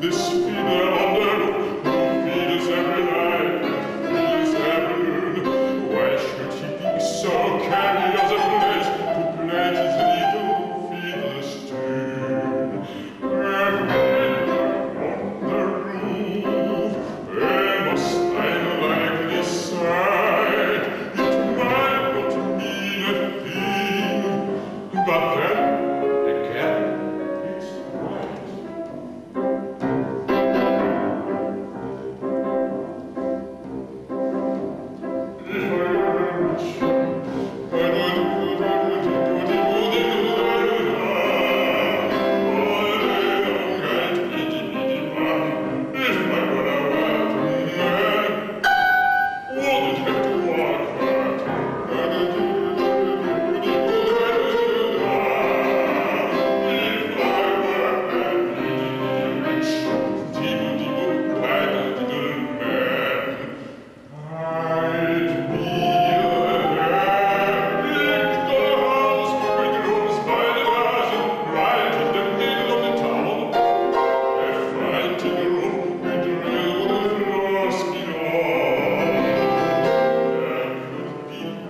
this feeder.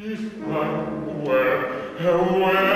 eternal If I were aware